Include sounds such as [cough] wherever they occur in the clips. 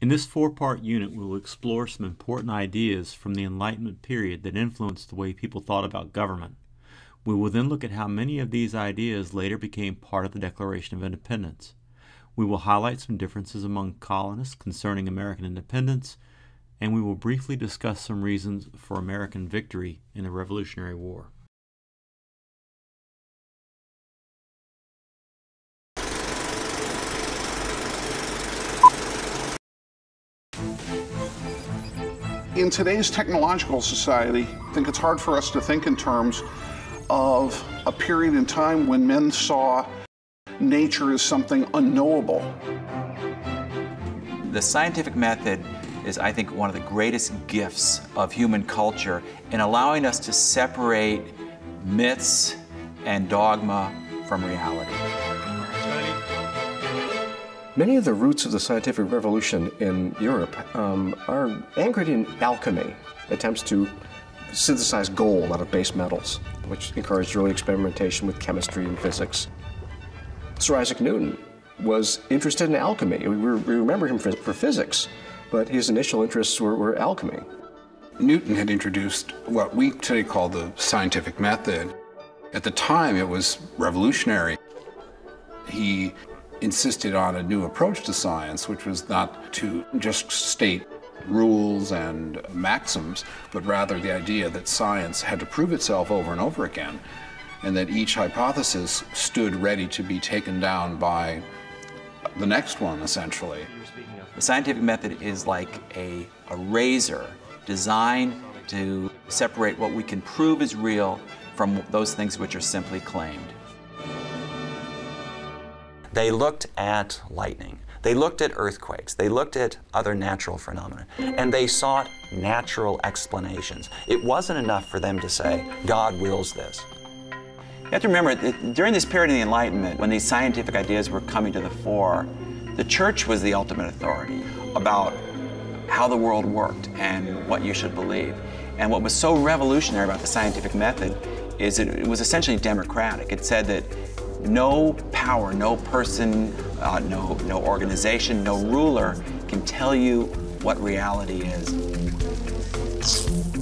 In this four part unit, we will explore some important ideas from the Enlightenment period that influenced the way people thought about government. We will then look at how many of these ideas later became part of the Declaration of Independence. We will highlight some differences among colonists concerning American independence, and we will briefly discuss some reasons for American victory in the Revolutionary War. In today's technological society, I think it's hard for us to think in terms of a period in time when men saw nature as something unknowable. The scientific method is, I think, one of the greatest gifts of human culture in allowing us to separate myths and dogma from reality. Many of the roots of the scientific revolution in Europe um, are anchored in alchemy, attempts to synthesize gold out of base metals, which encouraged early experimentation with chemistry and physics. Sir Isaac Newton was interested in alchemy. We, we remember him for, for, physics, but his initial interests were, were alchemy. Newton had introduced what we today call the scientific method. At the time, it was revolutionary. He insisted on a new approach to science, which was not to just state rules and maxims, but rather the idea that science had to prove itself over and over again, and that each hypothesis stood ready to be taken down by the next one, essentially. The scientific method is like a, a razor designed to separate what we can prove is real from those things which are simply claimed. They looked at lightning. They looked at earthquakes. They looked at other natural phenomena. And they sought natural explanations. It wasn't enough for them to say, God wills this. You have to remember, that during this period of the Enlightenment, when these scientific ideas were coming to the fore, the church was the ultimate authority about how the world worked and what you should believe. And what was so revolutionary about the scientific method is it, it was essentially democratic. It said that no power, no person, uh, no, no organization, no ruler can tell you what reality is.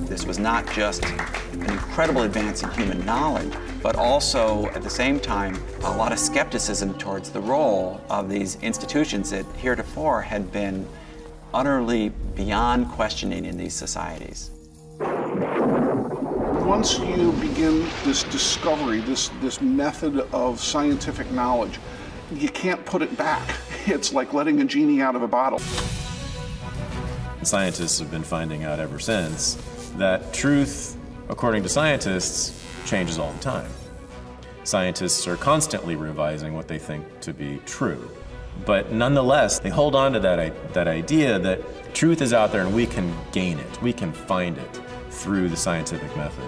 This was not just an incredible advance in human knowledge, but also at the same time a lot of skepticism towards the role of these institutions that heretofore had been utterly beyond questioning in these societies once you begin this discovery, this, this method of scientific knowledge, you can't put it back. [laughs] It's like letting a genie out of a bottle. Scientists have been finding out ever since that truth, according to scientists, changes all the time. Scientists are constantly revising what they think to be true. But nonetheless, they hold on to that, that idea that truth is out there and we can gain it, we can find it through the scientific method.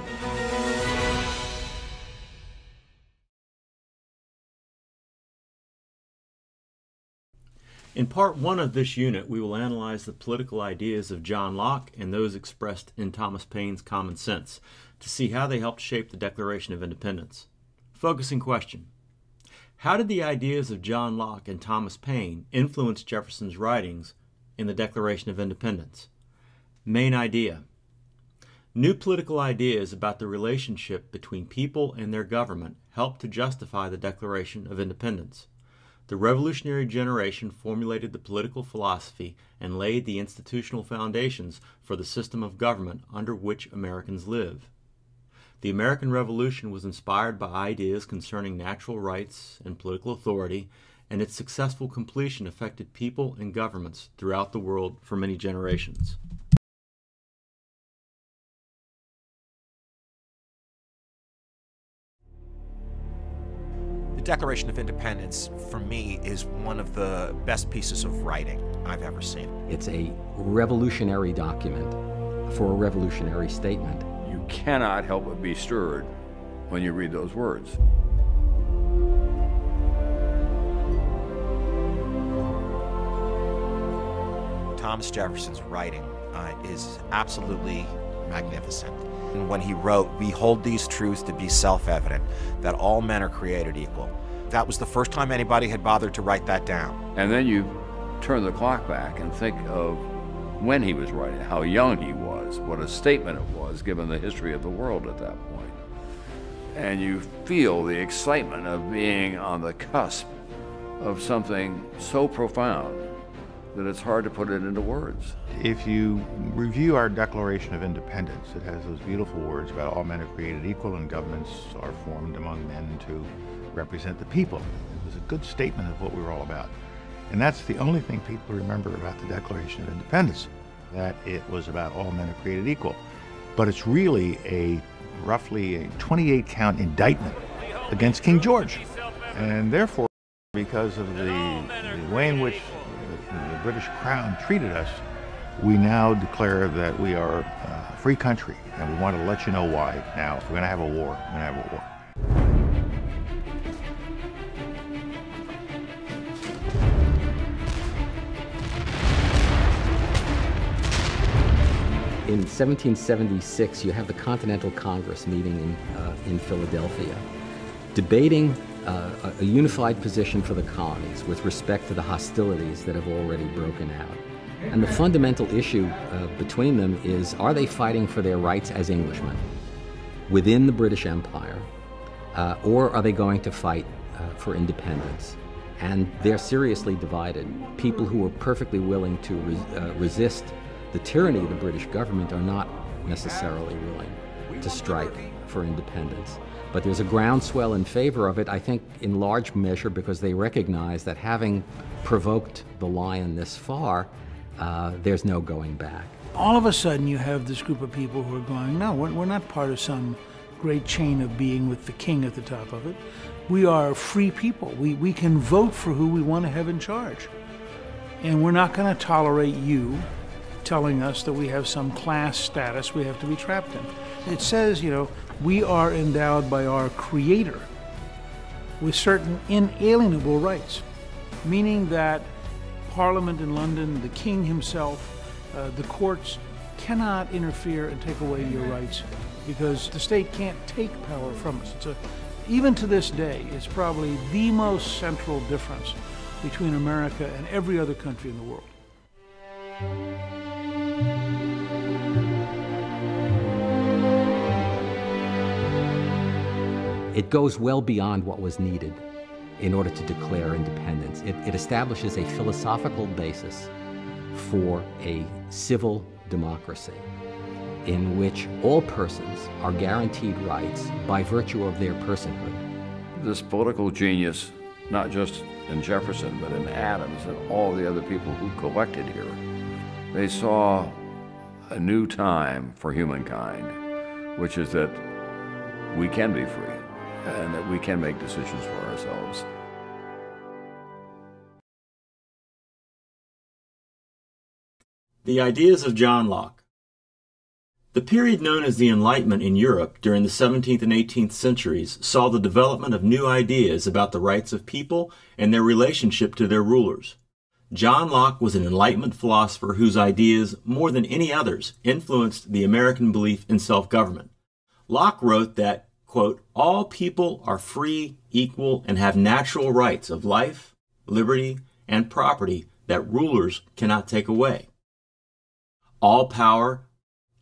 In part one of this unit, we will analyze the political ideas of John Locke and those expressed in Thomas Paine's Common Sense to see how they helped shape the Declaration of Independence. Focusing question How did the ideas of John Locke and Thomas Paine influence Jefferson's writings in the Declaration of Independence? Main idea New political ideas about the relationship between people and their government helped to justify the Declaration of Independence. The revolutionary generation formulated the political philosophy and laid the institutional foundations for the system of government under which Americans live. The American Revolution was inspired by ideas concerning natural rights and political authority, and its successful completion affected people and governments throughout the world for many generations. Declaration of Independence, for me, is one of the best pieces of writing I've ever seen. It's a revolutionary document for a revolutionary statement. You cannot help but be stirred when you read those words. Thomas Jefferson's writing uh, is absolutely magnificent. And when he wrote, We hold these truths to be self evident, that all men are created equal. That was the first time anybody had bothered to write that down. And then you turn the clock back and think of when he was writing, how young he was, what a statement it was given the history of the world at that point. And you feel the excitement of being on the cusp of something so profound that it's hard to put it into words. If you review our Declaration of Independence, it has those beautiful words about all men are created equal and governments are formed among men to represent the people. It was a good statement of what we were all about. And that's the only thing people remember about the Declaration of Independence, that it was about all men are created equal. But it's really a roughly a 28 count indictment against King George. And therefore, because of the, the way in which the British Crown treated us, we now declare that we are a free country, and we want to let you know why. Now, if we're going to have a war, we're going to have a war. In 1776, you have the Continental Congress meeting in, uh, in Philadelphia, debating uh, a unified position for the colonies with respect to the hostilities that have already broken out. And the fundamental issue uh, between them is are they fighting for their rights as Englishmen within the British Empire, uh, or are they going to fight uh, for independence? And they're seriously divided. People who are perfectly willing to res uh, resist the tyranny of the British government are not necessarily willing to strike for independence. But there's a groundswell in favor of it, I think, in large measure because they recognize that having provoked the lion this far, uh, there's no going back. All of a sudden, you have this group of people who are going, no, we're, we're not part of some great chain of being with the king at the top of it. We are free people. We, we can vote for who we want to have in charge. And we're not going to tolerate you telling us that we have some class status we have to be trapped in. It says, you know, we are endowed by our Creator with certain inalienable rights, meaning that Parliament in London, the King himself, uh, the courts cannot interfere and take away your rights because the state can't take power from us. It's a, even to this day, it's probably the most central difference between America and every other country in the world. It goes well beyond what was needed in order to declare independence. It, it, establishes a philosophical basis for a civil democracy in which all persons are guaranteed rights by virtue of their personhood. This political genius, not just in Jefferson, but in Adams and all the other people who collected here, they saw a new time for humankind, which is that we can be free and that we can make decisions for ourselves. The ideas of John Locke. The period known as the Enlightenment in Europe during the 17th and 18th centuries saw the development of new ideas about the rights of people and their relationship to their rulers. John Locke was an Enlightenment philosopher whose ideas, more than any others, influenced the American belief in self government. Locke wrote that quote, all people are free, equal, and have natural rights of life, liberty, and property that rulers cannot take away. All power,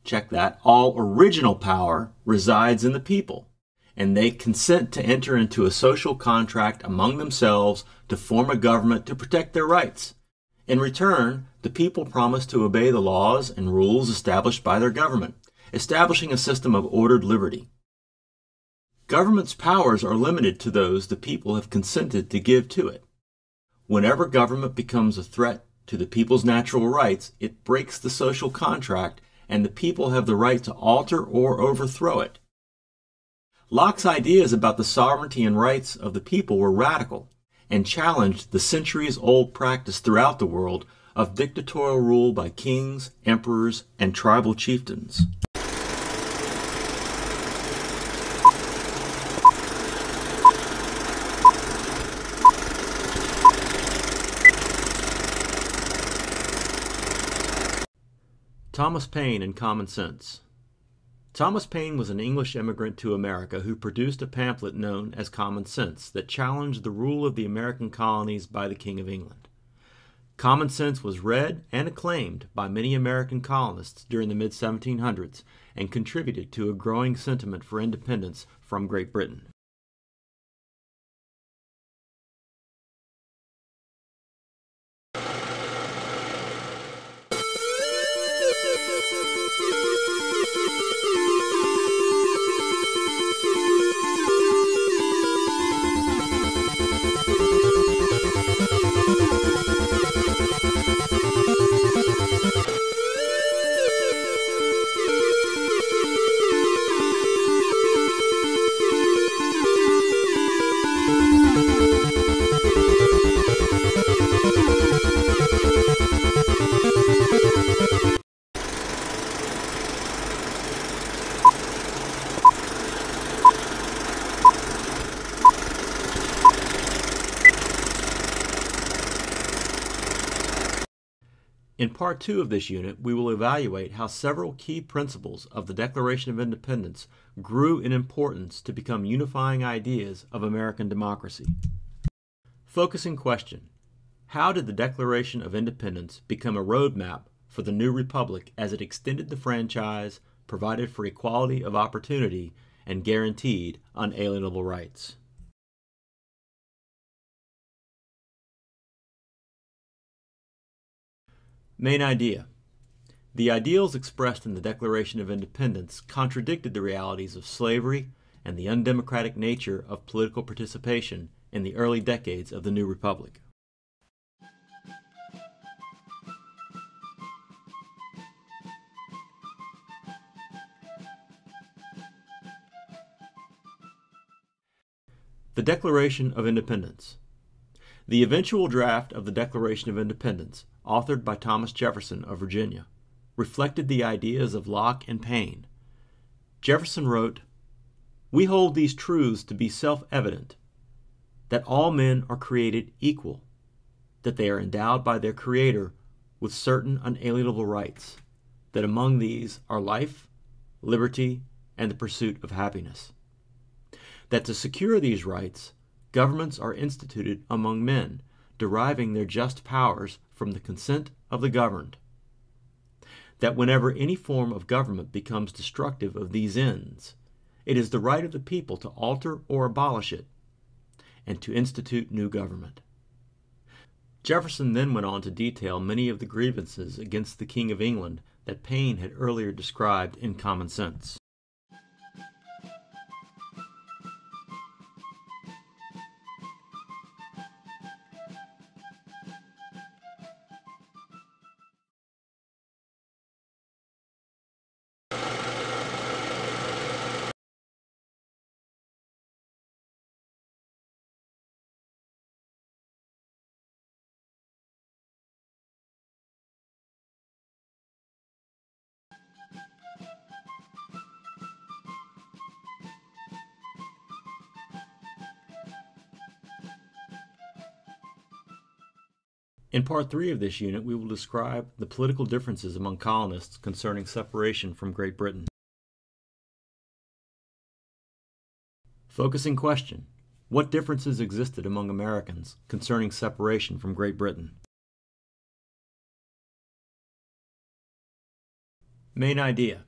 check that, all original power resides in the people, and they consent to enter into a social contract among themselves to form a government to protect their rights. In return, the people promise to obey the laws and rules established by their government, establishing a system of ordered liberty. Government's powers are limited to those the people have consented to give to it. Whenever government becomes a threat to the people's natural rights, it breaks the social contract and the people have the right to alter or overthrow it. Locke's ideas about the sovereignty and rights of the people were radical and challenged the centuries old practice throughout the world of dictatorial rule by kings, emperors, and tribal chieftains. Thomas Paine and Common Sense. Thomas Paine was an English immigrant to America who produced a pamphlet known as Common Sense that challenged the rule of the American colonies by the King of England. Common Sense was read and acclaimed by many American colonists during the mid 1700s and contributed to a growing sentiment for independence from Great Britain. Part two of this unit, we will evaluate how several key principles of the Declaration of Independence grew in importance to become unifying ideas of American democracy. Focusing question How did the Declaration of Independence become a roadmap for the new republic as it extended the franchise, provided for equality of opportunity, and guaranteed unalienable rights? Main idea The ideals expressed in the Declaration of Independence contradicted the realities of slavery and the undemocratic nature of political participation in the early decades of the new republic. The Declaration of Independence. The eventual draft of the Declaration of Independence authored by Thomas Jefferson of Virginia, reflected the ideas of Locke and Paine. Jefferson wrote, We hold these truths to be self evident that all men are created equal, that they are endowed by their Creator with certain unalienable rights, that among these are life, liberty, and the pursuit of happiness. That to secure these rights, governments are instituted among men, deriving their just powers from the consent of the governed. That whenever any form of government becomes destructive of these ends, it is the right of the people to alter or abolish it, and to institute new government. Jefferson then went on to detail many of the grievances against the King of England that Paine had earlier described in Common Sense. In part three of this unit, we will describe the political differences among colonists concerning separation from Great Britain. Focusing question What differences existed among Americans concerning separation from Great Britain? Main idea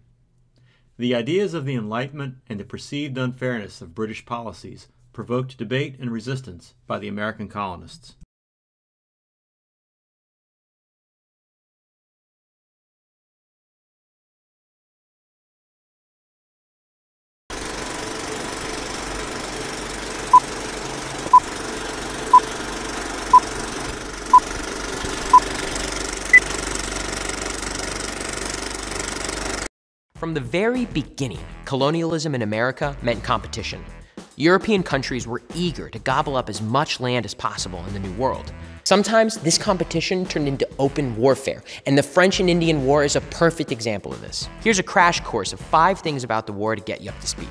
The ideas of the Enlightenment and the perceived unfairness of British policies provoked debate and resistance by the American colonists. From the very beginning, colonialism in America meant competition. European countries were eager to gobble up as much land as possible in the New World. Sometimes this competition turned into open warfare, and the French and Indian War is a perfect example of this. Here's a crash course of five things about the war to get you up to speed.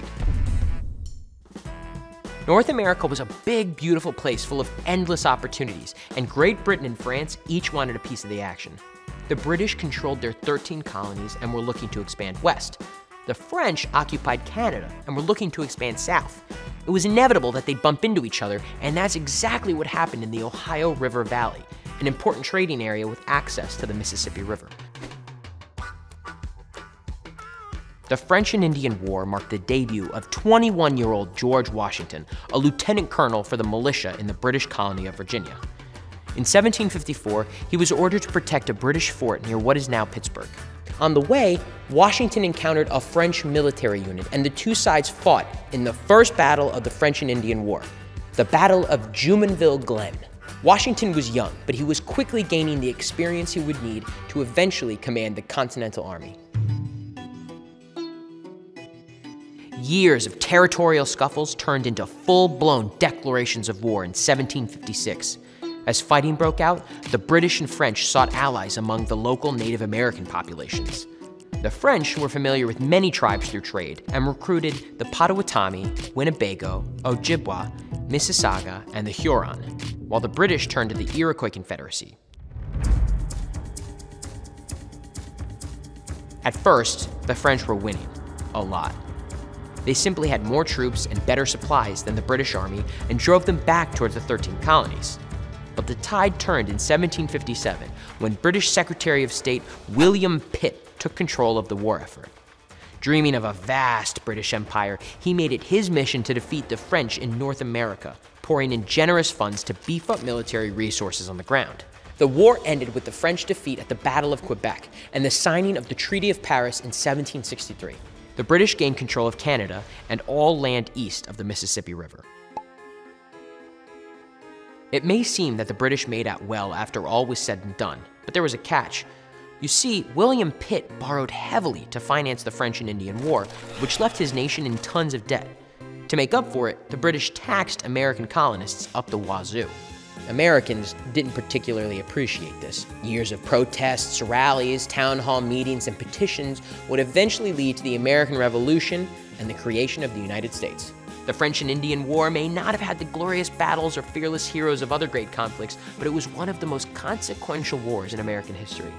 North America was a big, beautiful place full of endless opportunities, and Great Britain and France each wanted a piece of the action. The British controlled their 13 colonies and were looking to expand west. The French occupied Canada and were looking to expand south. It was inevitable that they'd bump into each other, and that's exactly what happened in the Ohio River Valley. an important trading area with access to the Mississippi River. The French and Indian War marked the debut of 21 year old George Washington, a lieutenant colonel for the militia in the British colony of Virginia. In 1754, he was ordered to protect a British fort near what is now Pittsburgh. On the way, Washington encountered a French military unit, and the two sides fought in the first battle of the French and Indian War, the Battle of Jumonville Glen. Washington was young, but he was quickly gaining the experience he would need to eventually command the Continental Army. Years of territorial scuffles turned into full blown declarations of war in 1756. As fighting broke out, the British and French sought allies among the local Native American populations. The French were familiar with many tribes through trade and recruited the Potawatomi, Winnebago, Ojibwa, Mississauga, and the Huron, while the British turned to the Iroquois Confederacy. At first, the French were winning, a lot. They simply had more troops and better supplies than the British Army and drove them back towards the 13 colonies. But the tide turned in 1757 when British Secretary of State William Pitt took control of the war effort. Dreaming of a vast British Empire, he made it his mission to defeat the French in North America, pouring in generous funds to beef up military resources on the ground. The war ended with the French defeat at the Battle of Quebec and the signing of the Treaty of Paris in 1763 the British gained control of Canada and all land east of the Mississippi River. It may seem that the British made out well after all was said and done, but there was a catch. You see, William Pitt borrowed heavily to finance the French and Indian War, which left his nation in tons of debt. To make up for it, the British taxed American colonists up the wazoo. Americans didn't particularly appreciate this. Years of protests, rallies, town hall meetings, and petitions would eventually lead to the American Revolution and the creation of the United States. The French and Indian War may not have had the glorious battles or fearless heroes of other great conflicts, but it was one of the most consequential wars in American history.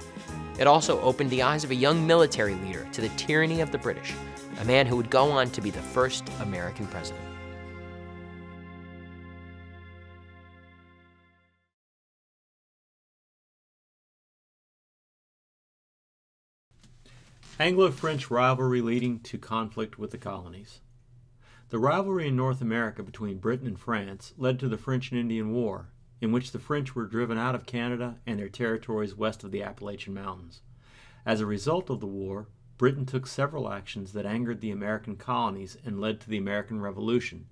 It also opened the eyes of a young military leader to the tyranny of the British, a man who would go on to be the first American president. Anglo French rivalry leading to conflict with the colonies. The rivalry in North America between Britain and France led to the French and Indian War, in which the French were driven out of Canada and their territories west of the Appalachian Mountains. As a result of the war, Britain took several actions that angered the American colonies and led to the American Revolution.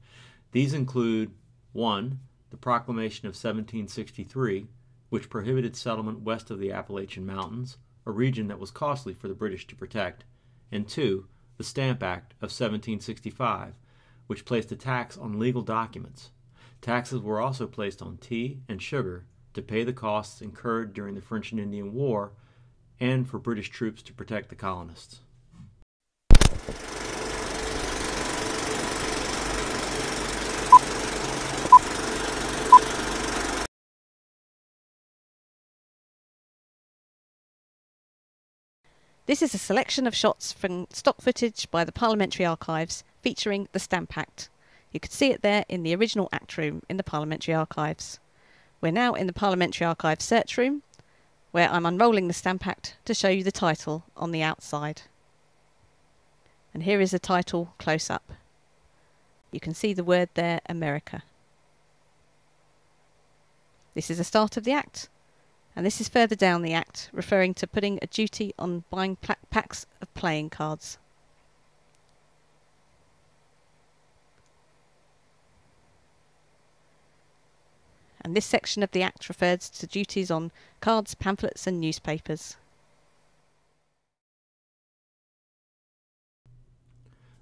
These include 1. The Proclamation of 1763, which prohibited settlement west of the Appalachian Mountains a region that was costly for the British to protect, and two, the Stamp Act of 1765, which placed a tax on legal documents. Taxes were also placed on tea and sugar to pay the costs incurred during the French and Indian War and for British troops to protect the colonists. This is a selection of shots from stock footage by the Parliamentary Archives featuring the Stamp Act. You can see it there in the original Act Room in the Parliamentary Archives. We're now in the Parliamentary Archives search room where I'm unrolling the Stamp Act to show you the title on the outside. And here is the title close up. You can see the word there, America. This is the start of the Act and this is further down the Act, referring to putting a duty on buying packs of playing cards. And this section of the Act refers to duties on cards, pamphlets, and newspapers.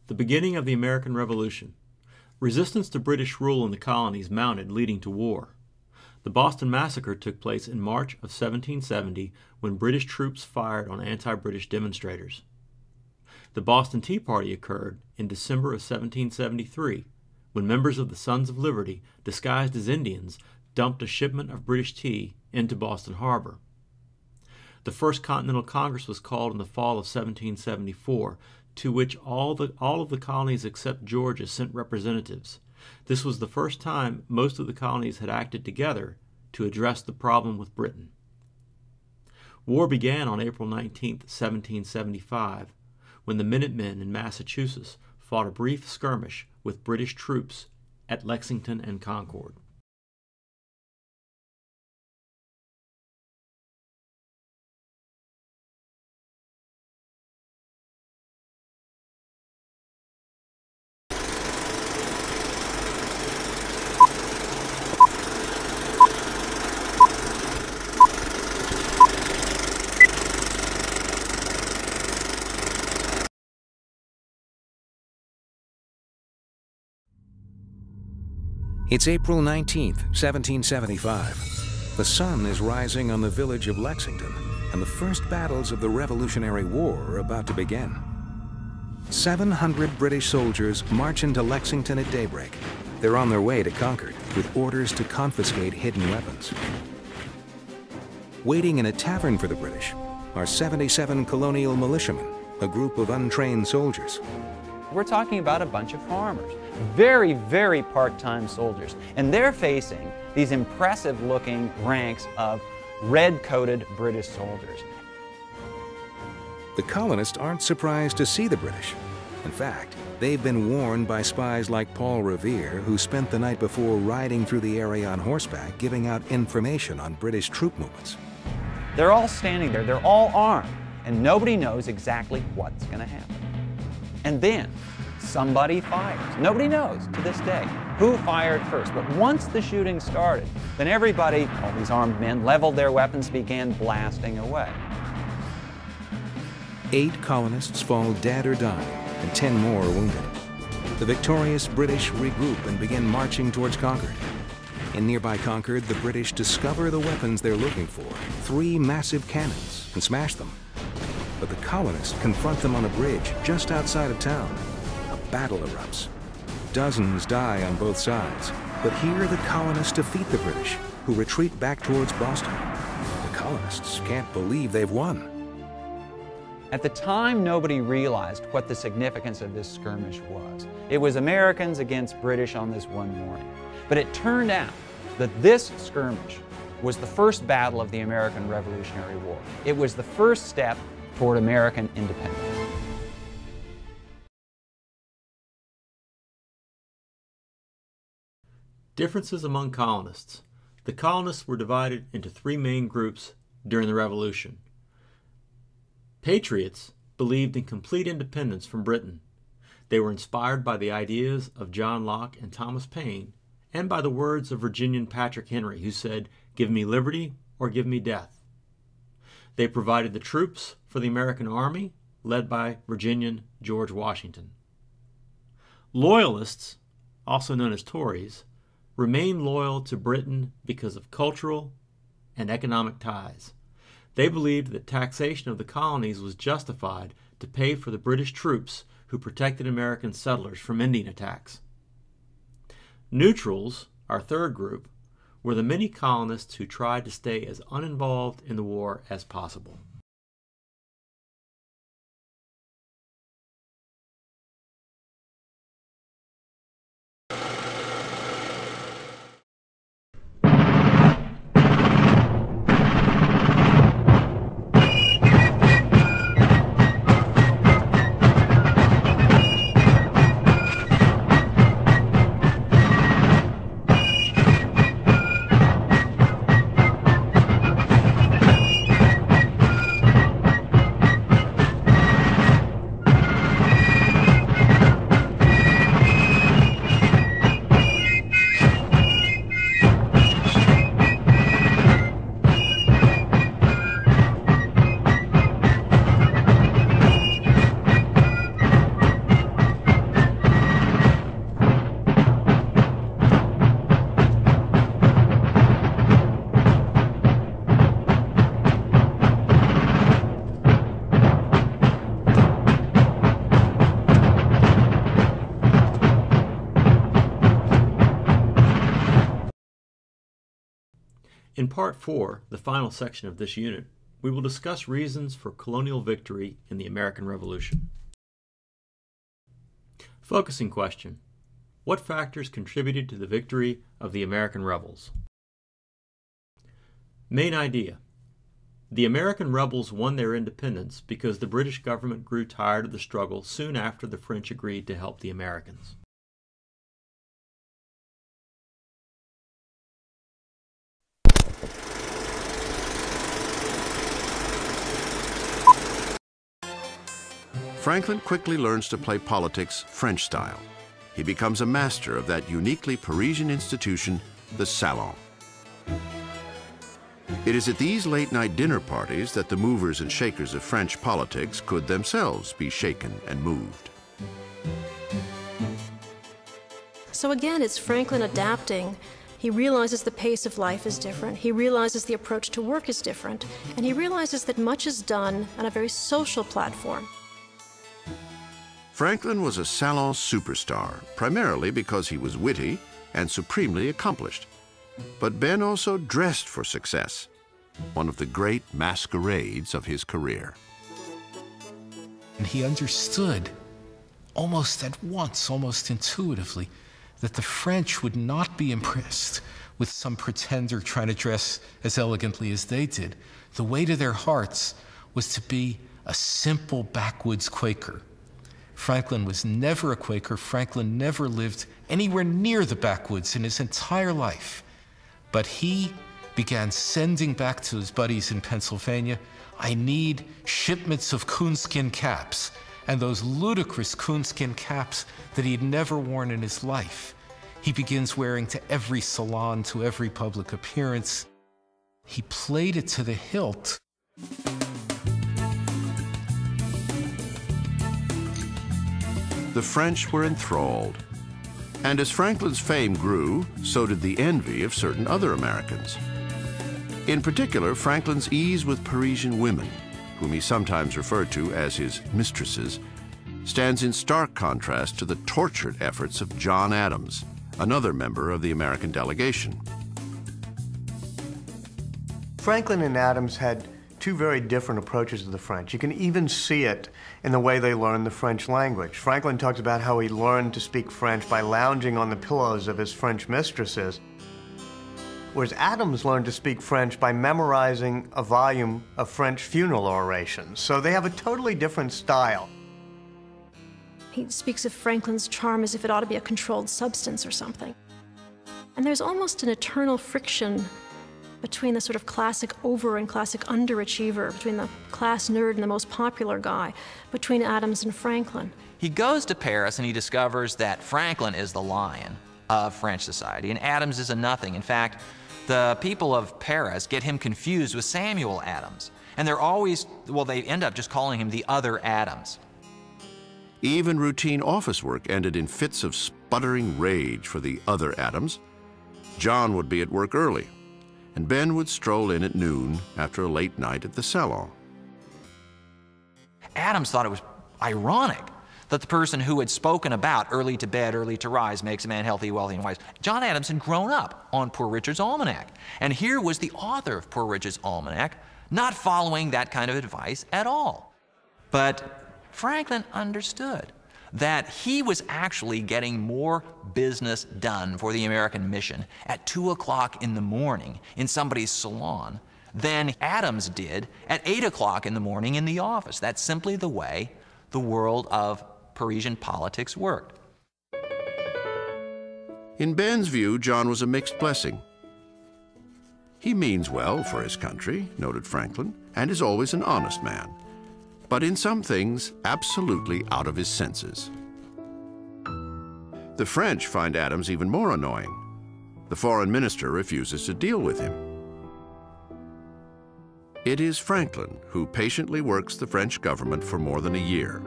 The beginning of the American Revolution. Resistance to British rule in the colonies mounted, leading to war. The Boston Massacre took place in March of 1770 when British troops fired on anti British demonstrators. The Boston Tea Party occurred in December of 1773 when members of the Sons of Liberty, disguised as Indians, dumped a shipment of British tea into Boston Harbor. The First Continental Congress was called in the fall of 1774, to which all, the, all of the colonies except Georgia sent representatives. This was the first time most of the colonies had acted together to address the problem with Britain. War began on April 19, 1775, when the Minutemen in Massachusetts fought a brief skirmish with British troops at Lexington and Concord. It's April 19th, 1775. The sun is rising on the village of Lexington, and the first battles of the Revolutionary War are about to begin. 700 British soldiers march into Lexington at daybreak. They're on their way to Concord with orders to confiscate hidden weapons. Waiting in a tavern for the British are 77 colonial militiamen, a group of untrained soldiers. We're talking about a bunch of farmers, very, very part-time soldiers, and they're facing these impressive-looking ranks of red-coated British soldiers. The colonists aren't surprised to see the British. In fact, they've been warned by spies like Paul Revere, who spent the night before riding through the area on horseback giving out information on British troop movements. They're all standing there, they're all armed, and nobody knows exactly what's going to happen. And then somebody fires. Nobody knows to this day who fired first. But once the shooting started, then everybody, all these armed men, leveled their weapons, began blasting away. Eight colonists fall dead or dying, and ten more are wounded. The victorious British regroup and begin marching towards Concord. In nearby Concord, the British discover the weapons they're looking for, three massive cannons, and smash them. But the colonists confront them on a bridge just outside of town. Battle erupts. Dozens die on both sides, but here the colonists defeat the British, who retreat back towards Boston. The colonists can't believe they've won. At the time, nobody realized what the significance of this skirmish was. It was Americans against British on this one morning. But it turned out that this skirmish was the first battle of the American Revolutionary War. It was the first step toward American independence. Differences among colonists. The colonists were divided into three main groups during the Revolution. Patriots believed in complete independence from Britain. They were inspired by the ideas of John Locke and Thomas Paine and by the words of Virginian Patrick Henry, who said, Give me liberty or give me death. They provided the troops for the American Army, led by Virginian George Washington. Loyalists, also known as Tories, remained loyal to Britain because of cultural and economic ties. They believed that taxation of the colonies was justified to pay for the British troops who protected American settlers from Indian attacks. Neutrals, our third group, were the many colonists who tried to stay as uninvolved in the war as possible. In Part 4, the final section of this unit, we will discuss reasons for colonial victory in the American Revolution. Focusing question What factors contributed to the victory of the American rebels? Main idea The American rebels won their independence because the British government grew tired of the struggle soon after the French agreed to help the Americans. Franklin quickly learns to play politics French style. He becomes a master of that uniquely Parisian institution, the salon. It is at these late night dinner parties that the movers and shakers of French politics could themselves be shaken and moved. So again, it's Franklin adapting. He realizes the pace of life is different. He realizes the approach to work is different. And he realizes that much is done on a very social platform. Franklin was a salon superstar, primarily because he was witty and supremely accomplished. But Ben also dressed for success, one of the great masquerades of his career. And he understood almost at once, almost intuitively, that the French would not be impressed with some pretender trying to dress as elegantly as they did. The way to their hearts was to be a simple backwoods Quaker. Franklin was never a Quaker. Franklin never lived anywhere near the backwoods in his entire life. But he began sending back to his buddies in Pennsylvania, I need shipments of coonskin caps, and those ludicrous coonskin caps that he had never worn in his life. He begins wearing to every salon, to every public appearance. He played it to the hilt. The French were enthralled. And as Franklin's fame grew, so did the envy of certain other Americans. In particular, Franklin's ease with Parisian women, whom he sometimes referred to as his mistresses, stands in stark contrast to the tortured efforts of John Adams, another member of the American delegation. Franklin and Adams had two very different approaches to the French. You can even see it in the way they learned the French language. Franklin talks about how he learned to speak French by lounging on the pillows of his French mistresses, whereas Adams learned to speak French by memorizing a volume of French funeral orations. So they have a totally different style. He speaks of Franklin's charm as if it ought to be a controlled substance or something. And there's almost an eternal friction between the sort of classic over and classic underachiever, between the class nerd and the most popular guy, between Adams and Franklin. He goes to Paris and he discovers that Franklin is the lion of French society and Adams is a nothing. In fact, the people of Paris get him confused with Samuel Adams. And they're always, well, they end up just calling him the other Adams. Even routine office work ended in fits of sputtering rage for the other Adams. John would be at work early, and Ben would stroll in at noon after a late night at the salon. Adams thought it was ironic that the person who had spoken about early to bed, early to rise makes a man healthy, wealthy, and wise, John Adams had grown up on Poor Richard's Almanac. And here was the author of Poor Richard's Almanac not following that kind of advice at all. But Franklin understood that he was actually getting more business done for the American mission at 2 o'clock in the morning in somebody's salon than Adams did at 8 o'clock in the morning in the office. That's simply the way the world of Parisian politics worked. In Ben's view, John was a mixed blessing. He means well for his country, noted Franklin, and is always an honest man but in some things, absolutely out of his senses. The French find Adams even more annoying. The foreign minister refuses to deal with him. It is Franklin who patiently works the French government for more than a year.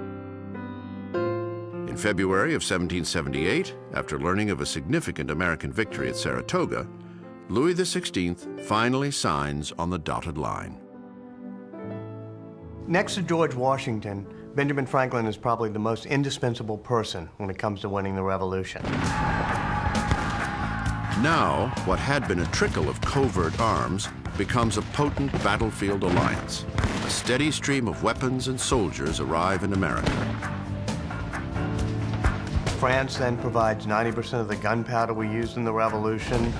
In February of 1778, after learning of a significant American victory at Saratoga, Louis XVI finally signs on the dotted line. Next to George Washington, Benjamin Franklin is probably the most indispensable person when it comes to winning the revolution. Now, what had been a trickle of covert arms becomes a potent battlefield alliance. A steady stream of weapons and soldiers arrive in America. France then provides 90% of the gunpowder we used in the revolution.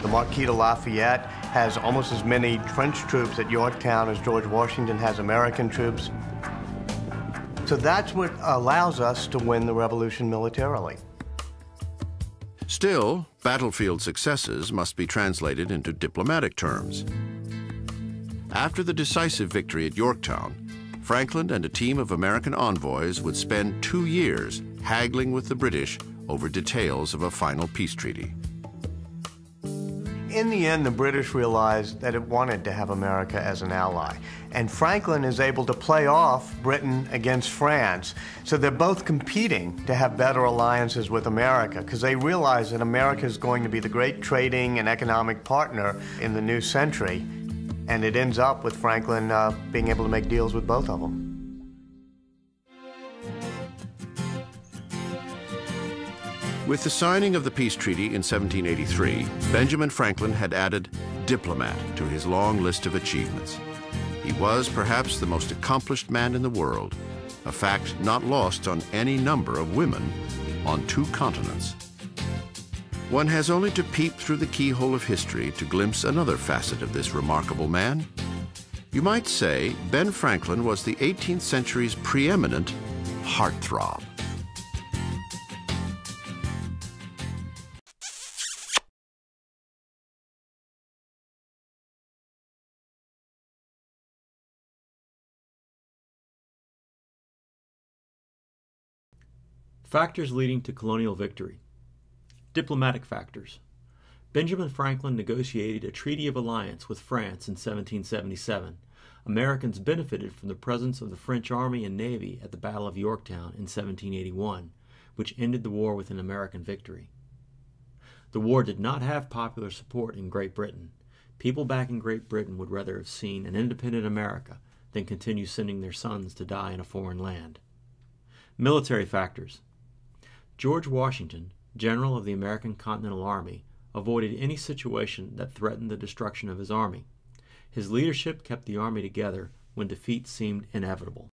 The Marquis de Lafayette has almost as many French troops at Yorktown as George Washington has American troops. So that's what allows us to win the revolution militarily. Still, battlefield successes must be translated into diplomatic terms. After the decisive victory at Yorktown, Franklin and a team of American envoys would spend two years haggling with the British over details of a final peace treaty in the end, the British realized that it wanted to have America as an ally. And Franklin is able to play off Britain against France. So they're both competing to have better alliances with America because they realize that America is going to be the great trading and economic partner in the new century. And it ends up with Franklin uh, being able to make deals with both of them. With the signing of the peace treaty in 1783, Benjamin Franklin had added diplomat to his long list of achievements. He was perhaps the most accomplished man in the world, a fact not lost on any number of women on two continents. One has only to peep through the keyhole of history to glimpse another facet of this remarkable man. You might say Ben Franklin was the 18th century's preeminent heartthrob. Factors leading to colonial victory. Diplomatic factors. Benjamin Franklin negotiated a treaty of alliance with France in 1777. Americans benefited from the presence of the French army and navy at the Battle of Yorktown in 1781, which ended the war with an American victory. The war did not have popular support in Great Britain. People back in Great Britain would rather have seen an independent America than continue sending their sons to die in a foreign land. Military factors. George Washington, general of the American Continental Army, avoided any situation that threatened the destruction of his army. His leadership kept the army together when defeat seemed inevitable.